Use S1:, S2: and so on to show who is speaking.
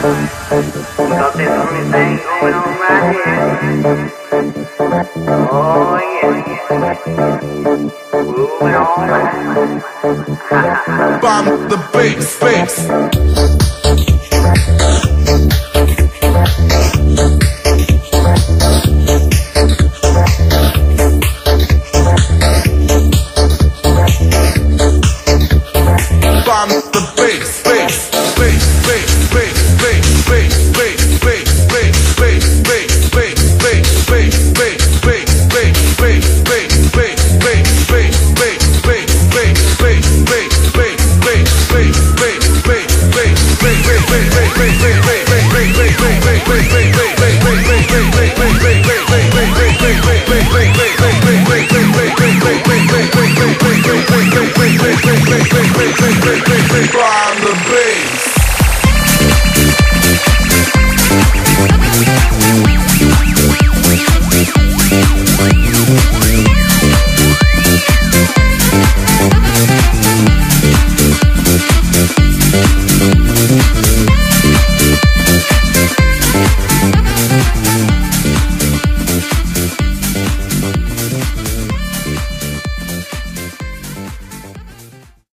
S1: Bomb the bass, bass. The bass, bass, bass, bass, Bye.